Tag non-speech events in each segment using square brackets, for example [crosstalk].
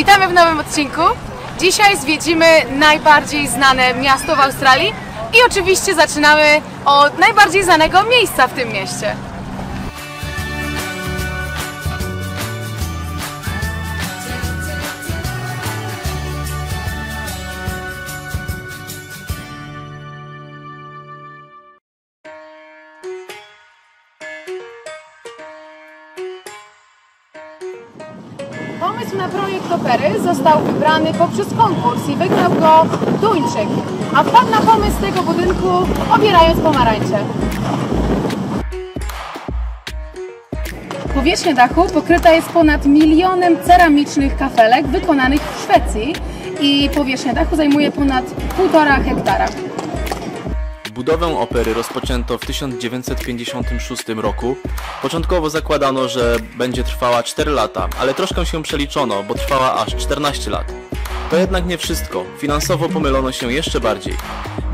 Witamy w nowym odcinku. Dzisiaj zwiedzimy najbardziej znane miasto w Australii i oczywiście zaczynamy od najbardziej znanego miejsca w tym mieście. Pomysł na projekt opery został wybrany poprzez konkurs i wygrał go Duńczyk, a wpadł na pomysł tego budynku obierając pomarańcze. Powierzchnia dachu pokryta jest ponad milionem ceramicznych kafelek wykonanych w Szwecji i powierzchnia dachu zajmuje ponad 1,5 hektara. Budowę opery rozpoczęto w 1956 roku. Początkowo zakładano, że będzie trwała 4 lata, ale troszkę się przeliczono, bo trwała aż 14 lat. To jednak nie wszystko. Finansowo pomylono się jeszcze bardziej.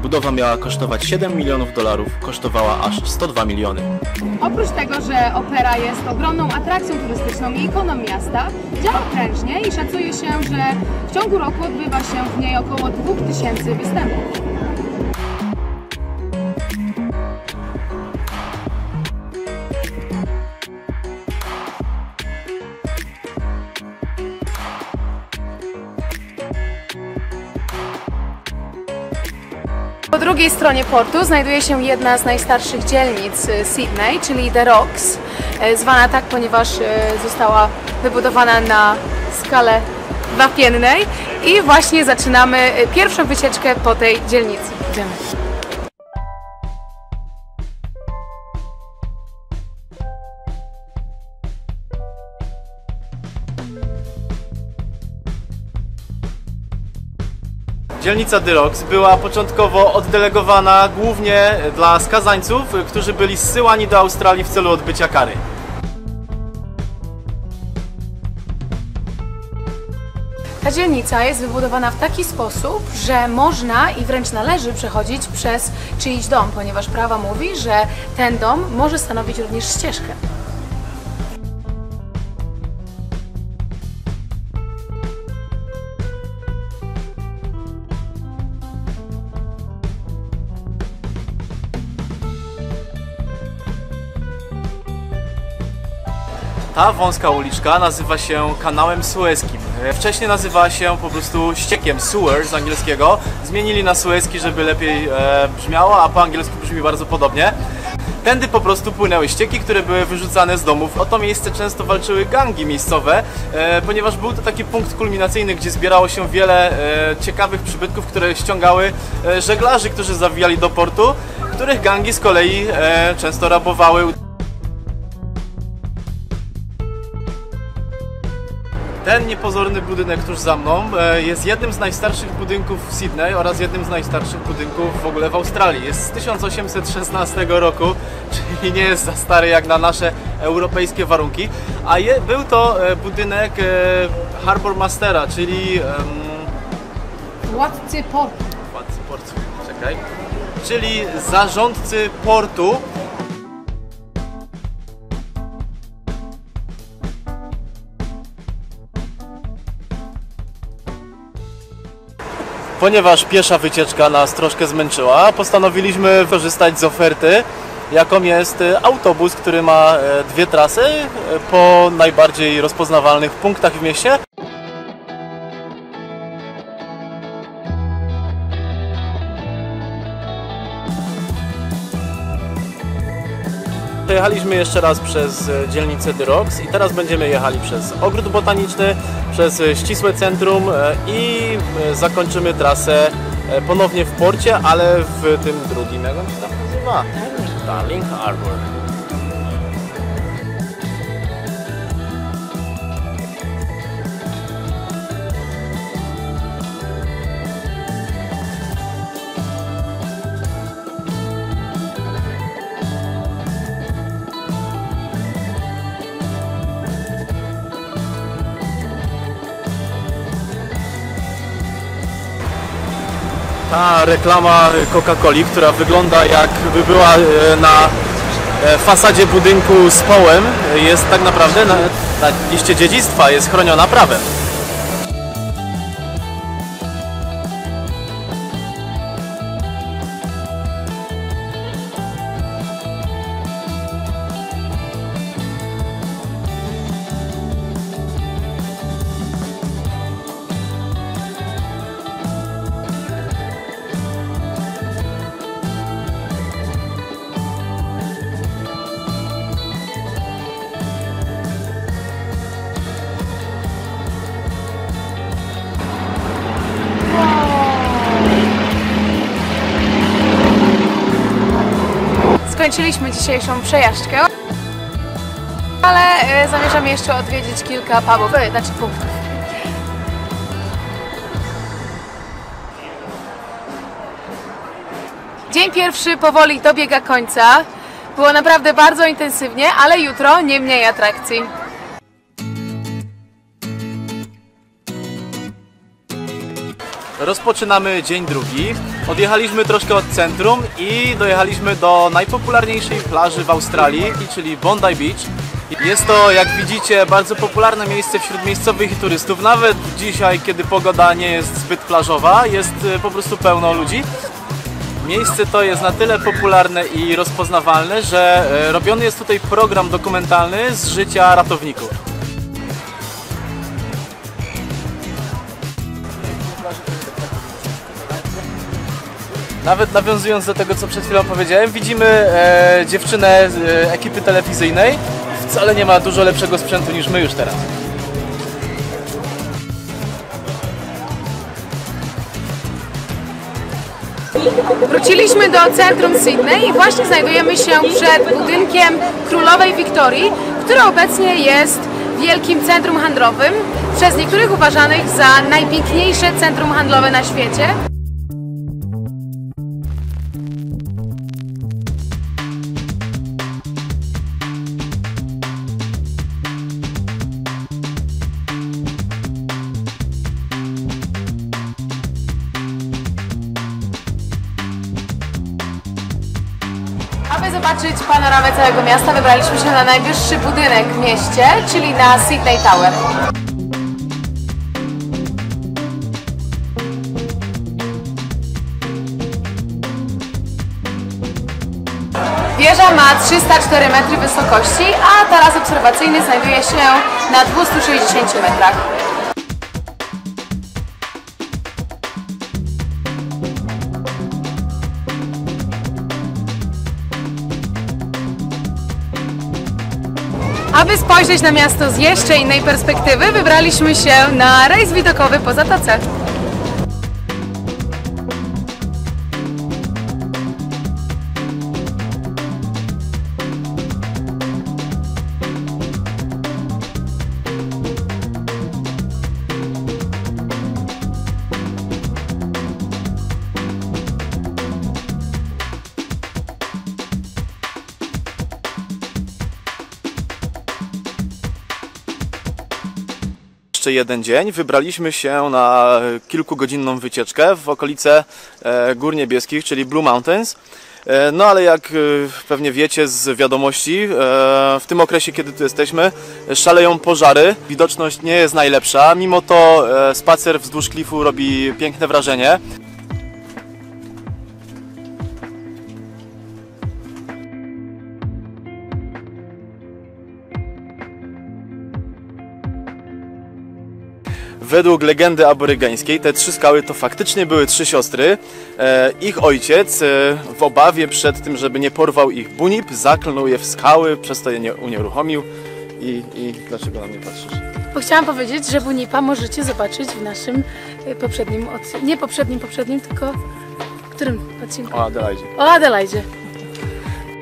Budowa miała kosztować 7 milionów dolarów, kosztowała aż 102 miliony. Oprócz tego, że opera jest ogromną atrakcją turystyczną i ikoną miasta, działa prężnie i szacuje się, że w ciągu roku odbywa się w niej około 2000 występów. Drugiej stronie portu znajduje się jedna z najstarszych dzielnic y, Sydney, czyli The Rocks, y, zwana tak, ponieważ y, została wybudowana na skalę wapiennej i właśnie zaczynamy pierwszą wycieczkę po tej dzielnicy. Idziemy. Dzielnica Dyrox była początkowo oddelegowana głównie dla skazańców, którzy byli zsyłani do Australii w celu odbycia kary. Ta dzielnica jest wybudowana w taki sposób, że można i wręcz należy przechodzić przez czyjś dom, ponieważ prawa mówi, że ten dom może stanowić również ścieżkę. Ta wąska uliczka nazywa się kanałem sueskim. Wcześniej nazywała się po prostu ściekiem sewer z angielskiego. Zmienili na sueski, żeby lepiej e, brzmiało, a po angielsku brzmi bardzo podobnie. Tędy po prostu płynęły ścieki, które były wyrzucane z domów. O to miejsce często walczyły gangi miejscowe, e, ponieważ był to taki punkt kulminacyjny, gdzie zbierało się wiele e, ciekawych przybytków, które ściągały e, żeglarzy, którzy zawijali do portu, których gangi z kolei e, często rabowały. Ten niepozorny budynek tuż za mną e, jest jednym z najstarszych budynków w Sydney oraz jednym z najstarszych budynków w ogóle w Australii. Jest z 1816 roku, [laughs] czyli nie jest za stary jak na nasze europejskie warunki. A je, był to e, budynek e, Harbour Mastera, czyli... em, Władcy portu. Władcy portu, czekaj. Czyli zarządcy portu. Ponieważ piesza wycieczka nas troszkę zmęczyła, postanowiliśmy korzystać z oferty, jaką jest e, autobus, który ma e, dwie trasy e, po najbardziej rozpoznawalnych punktach w mieście. Przejechaliśmy jeszcze raz przez e, dzielnicę Dyrox i teraz będziemy jechali przez ogród botaniczny, przez e, ścisłe centrum e, i zakończymy trasę ponownie w porcie, ale w tym drugim, jak on się tam nazywa? Darling Harbour. Ta reklama Coca-Coli, która wygląda jakby była e, na e, fasadzie budynku z połem, jest tak naprawdę na, na liście dziedzictwa, jest chroniona prawem. Zakończyliśmy dzisiejszą przejażdżkę, ale e, zamierzamy jeszcze odwiedzić kilka pubów, e, znaczy punktów. Dzień pierwszy powoli dobiega końca. Było naprawdę bardzo intensywnie, ale jutro nie mniej atrakcji. Rozpoczynamy dzień drugi. Odjechaliśmy troszkę od centrum i dojechaliśmy do najpopularniejszej plaży w Australii, czyli Bondi Beach. Jest to, jak widzicie, bardzo popularne miejsce wśród miejscowych i turystów. Nawet dzisiaj, kiedy pogoda nie jest zbyt plażowa, jest y, po prostu pełno ludzi. Miejsce to jest na tyle popularne i rozpoznawalne, że e, robiony jest tutaj program dokumentalny z życia ratowników. Nawet nawiązując do tego, co przed chwilą powiedziałem, widzimy e, dziewczynę z e, ekipy telewizyjnej. Wcale nie ma dużo lepszego sprzętu niż my już teraz. Wróciliśmy do centrum Sydney i właśnie znajdujemy się przed budynkiem Królowej Wiktorii, który obecnie jest wielkim centrum handlowym, przez niektórych uważanych za najpiękniejsze centrum handlowe na świecie. Zobaczyć panoramę całego miasta, wybraliśmy się na najwyższy budynek w mieście, czyli na Sydney Tower. Wieża ma 304 metry wysokości, a taras obserwacyjny znajduje się na 260 metrach. Aby spojrzeć na miasto z jeszcze innej perspektywy, wybraliśmy się na rejs widokowy po Zatoce. Jeszcze jeden dzień. Wybraliśmy się na kilkugodzinną wycieczkę w okolice e, Gór Niebieskich, czyli Blue Mountains. E, No ale jak e, pewnie wiecie z wiadomości, w tym okresie, kiedy tu jesteśmy, szaleją pożary. Widoczność nie jest najlepsza, mimo to spacer wzdłuż klifu robi piękne wrażenie. Według legendy aborygańskiej te trzy skały to faktycznie były trzy siostry. E, ich ojciec e, w obawie przed tym, żeby nie porwał ich bunip, zaklnął je w skały, przez to je nie unieruchomił. I, I dlaczego na mnie patrzysz? Bo chciałam powiedzieć, że Bunipa możecie zobaczyć w naszym y, poprzednim odcinku. Nie poprzednim, poprzednim, tylko w którym odcinku? O Adelaidzie. O Adelaidzie.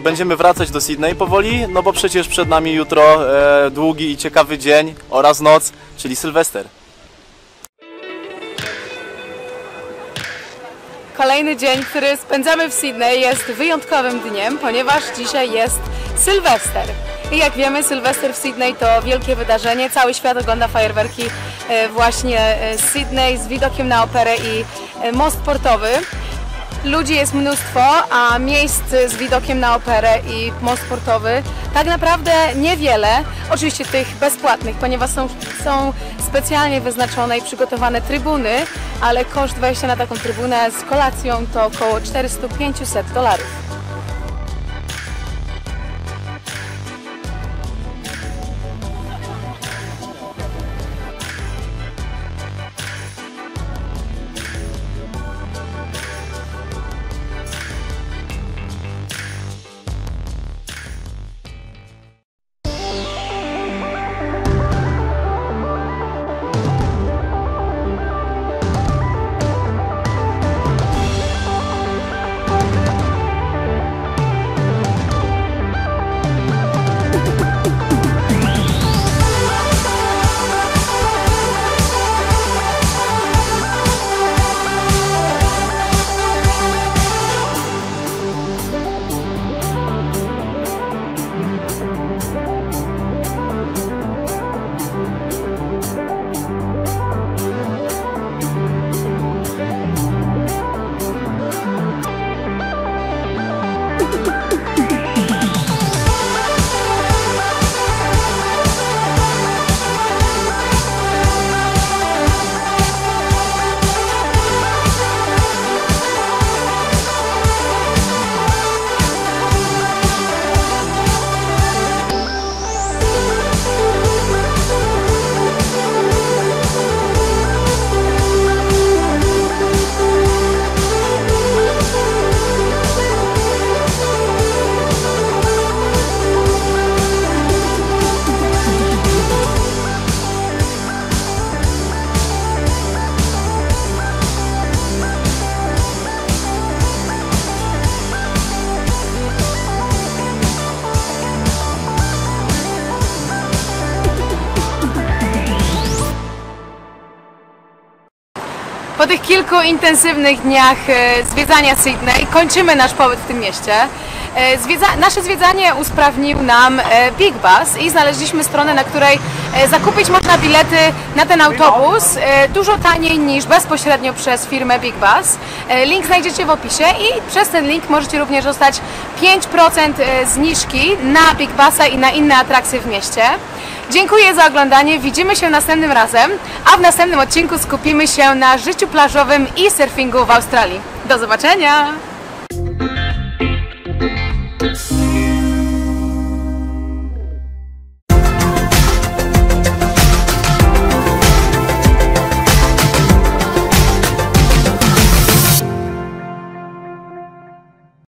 Będziemy wracać do Sydney powoli, no bo przecież przed nami jutro e, długi i ciekawy dzień oraz noc, czyli Sylwester. Kolejny dzień, który spędzamy w Sydney jest wyjątkowym dniem, ponieważ dzisiaj jest Sylwester. I jak wiemy, Sylwester w Sydney to wielkie wydarzenie. Cały świat ogląda fajerwerki e, właśnie e, z Sydney z widokiem na operę i e, most portowy. Ludzi jest mnóstwo, a miejsc z widokiem na operę i most sportowy tak naprawdę niewiele. Oczywiście tych bezpłatnych, ponieważ są, są specjalnie wyznaczone i przygotowane trybuny, ale koszt wejścia na taką trybunę z kolacją to około 400-500 dolarów. Kilku intensywnych dniach e, zwiedzania Sydney kończymy nasz pobyt w tym mieście. E, Zwiedza nasze zwiedzanie usprawnił nam e, Big Bus i znaleźliśmy stronę, na której zakupić można bilety na ten autobus dużo taniej niż bezpośrednio przez firmę Big Bus. Link znajdziecie w opisie i przez ten link możecie również dostać 5% e, zniżki na Big Busa i na inne atrakcje w mieście. Dziękuję za oglądanie, widzimy się następnym razem, a w następnym odcinku skupimy się na życiu plażowym i surfingu w Australii. Do zobaczenia!